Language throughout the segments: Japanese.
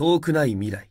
遠くない未来。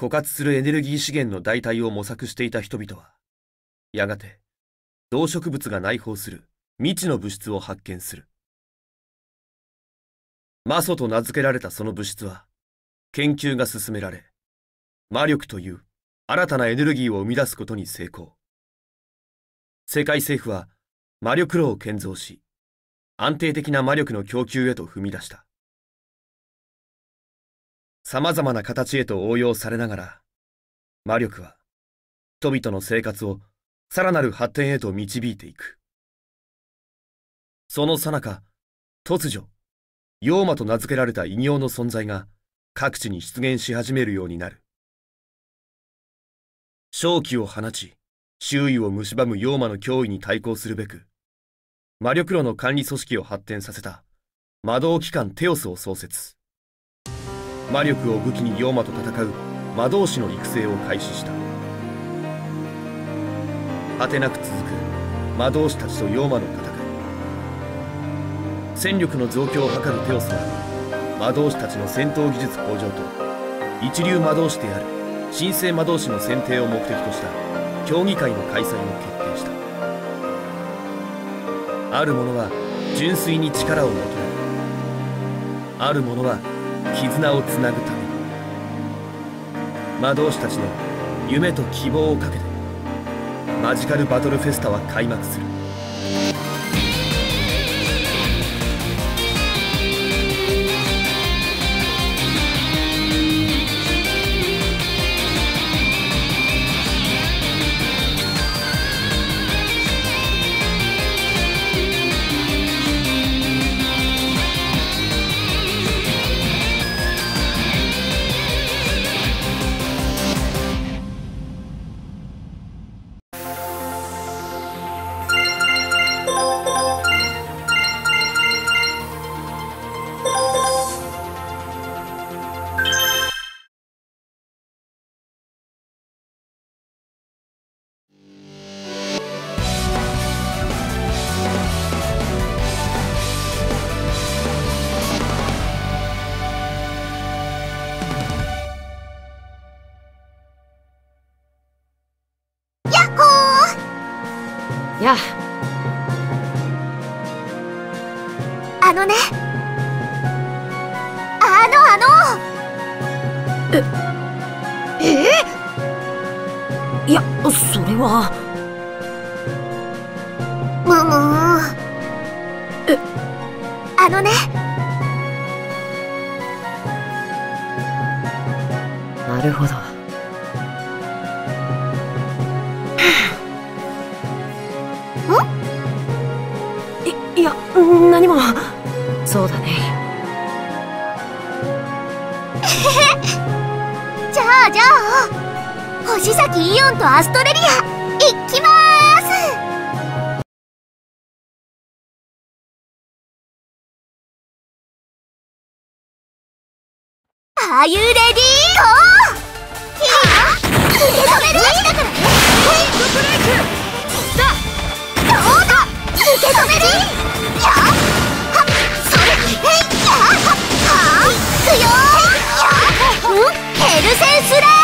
枯渇するエネルギー資源の代替を模索していた人々は、やがて、動植物が内包する未知の物質を発見する。マソと名付けられたその物質は、研究が進められ、魔力という新たなエネルギーを生み出すことに成功。世界政府は魔力炉を建造し、安定的な魔力の供給へと踏み出した。様々な形へと応用されながら、魔力は人々の生活をさらなる発展へと導いていく。その最中、突如、妖魔と名付けられた異形の存在が各地に出現し始めるようになる。正気を放ち、周囲を蝕む妖魔の脅威に対抗するべく、魔力炉の管理組織を発展させた魔導機関テオスを創設。魔力を武器に妖魔と戦う魔導士の育成を開始した。果てなく続く魔導士たちと妖魔の戦い。戦力の増強を図るテオスは魔導士たちの戦闘技術向上と一流魔導士である神聖魔導士の選定を目的とした競技会の開催を決定した。ある者は純粋に力を求める。ある者は絆をつなぐため。魔導士たちの夢と希望をかけてマジカルバトルフェスタは開幕する。や。あのね。あのあの。ええ？いやそれは。むむ。え？あのね。なるほどイオンとアストレリア行きます！あゆレディーゴー受け止める？だからねブレイクどうだ受け止めるヘルセンスラッ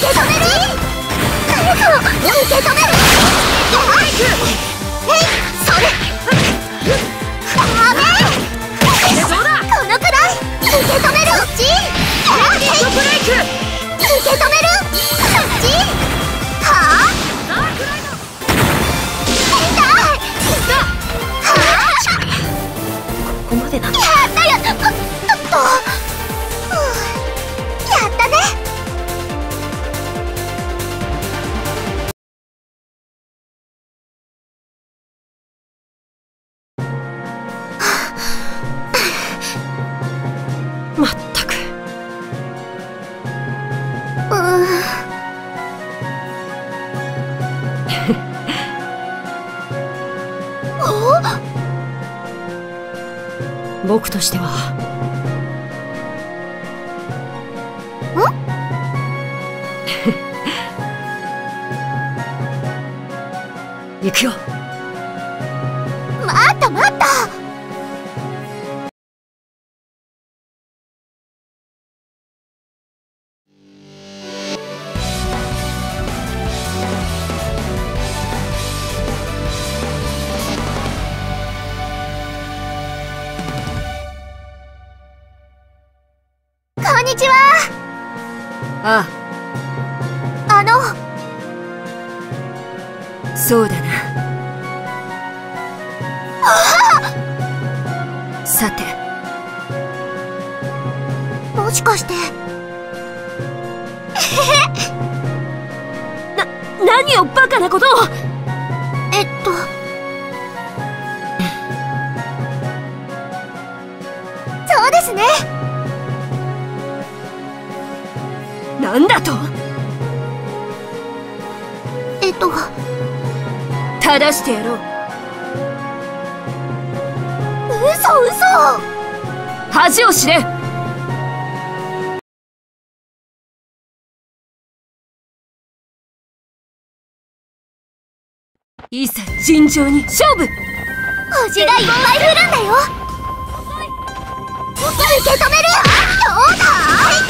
受け止める！受け止めるやばいける僕としては。行くよああ。の。あそうだな。さて。もしかして。な何をバカなことを。えっと。そうですねなんだと？えっと。正してやろう。嘘嘘。恥を知れ。いざ尋常に勝負。星がいっぱい降るんだよ。受け止めるどうだ？そう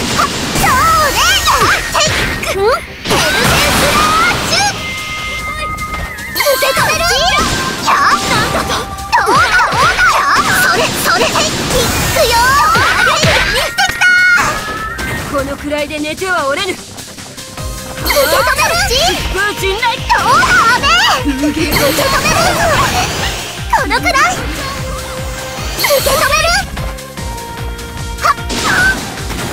このくらいで寝てはおれぬ受け止めるプーチンライどうだ雨受け止めるこのくらい受け止め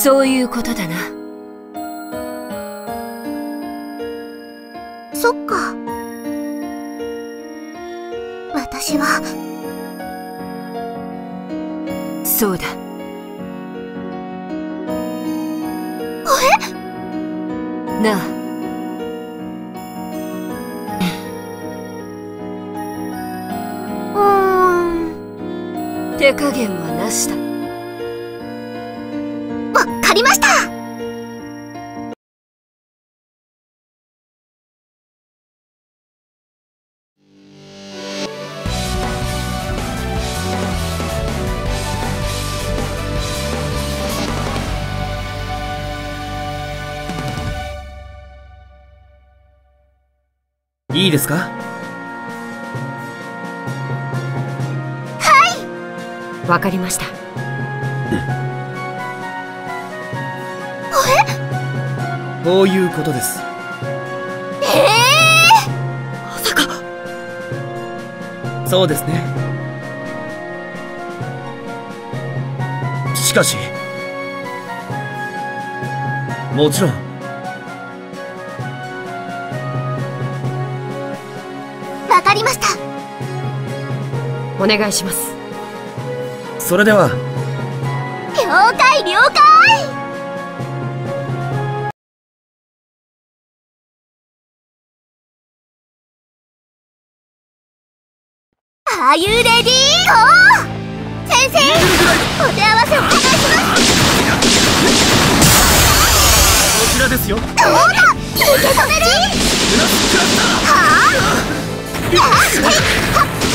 そういうことだな。そっか。私は。そうだ。なあ。うーん。手加減はなしだいいですか？わかりました。こういうことです。ええそうですね。しかしもちろんお願いします。それでは。了解了解。ああいうレディーゴ先生。お手合わせお願いしますこちらですよ。どうだ受け止める。はは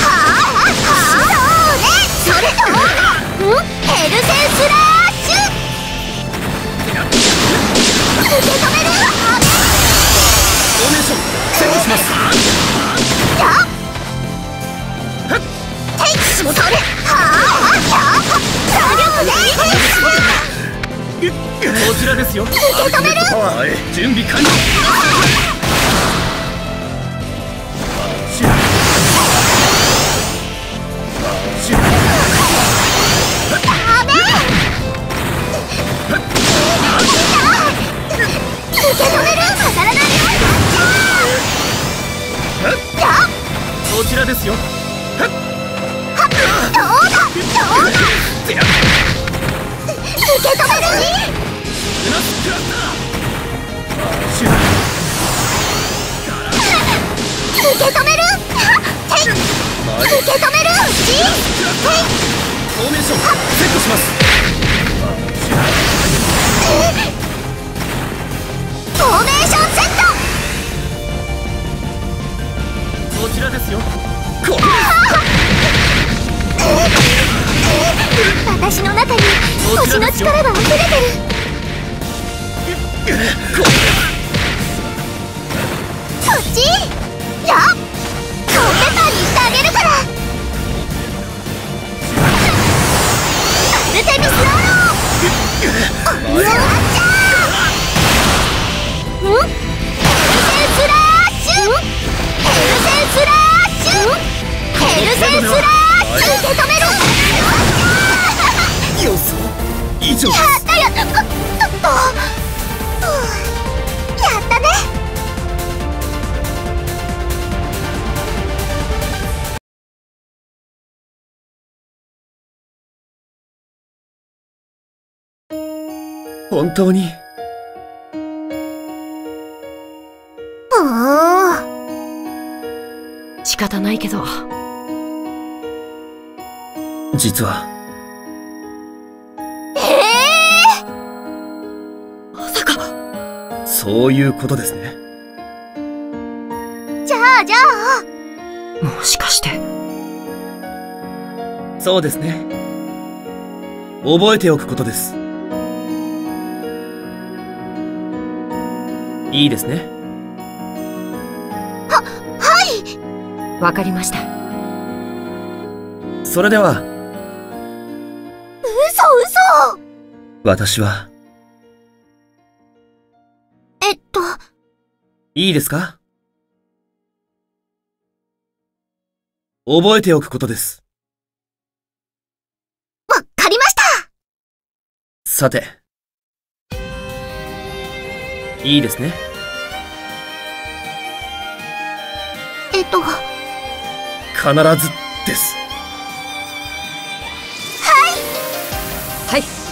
あ？ん？ヘルセンスラッシュ！受け止めるフォーメーションセットします。やっ？テイクそれはあ？やっ火力でこちらですよ受け止める準備完了受け止めるジーフォーメーションセットしますフォーメーションセットこちらですよ。こ私の中に星の力が溢れてる。そっち？やっヘルセンスラッシュ受け止めろ予想以上やったやったっとやったね本当に？おー仕方ないけど。実は。えまさか。そういうことですね。ー、じゃあじゃあ。もしかして。そうですね。覚えておくことです。いいですね。はい！わかりました。それでは私は。えっと。いいですか？覚えておくことです。わかりました。さて。いいですね。えっと。必ずです。はい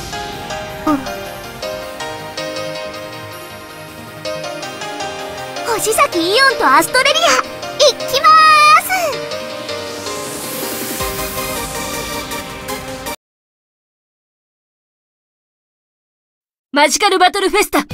星崎イオンとアストレリア行きまーす。マジカルバトルフェスタ。